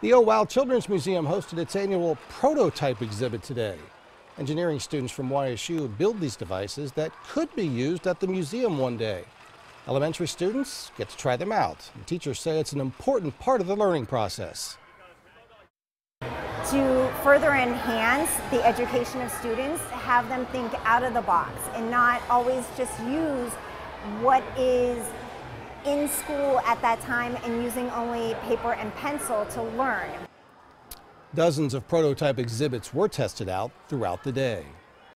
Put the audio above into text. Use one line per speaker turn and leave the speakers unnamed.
The Oh Wow Children's Museum hosted its annual prototype exhibit today. Engineering students from YSU build these devices that could be used at the museum one day. Elementary students get to try them out. And teachers say it's an important part of the learning process.
To further enhance the education of students, have them think out of the box and not always just use what is in school at that time and using only paper and pencil to learn.
Dozens of prototype exhibits were tested out throughout the day.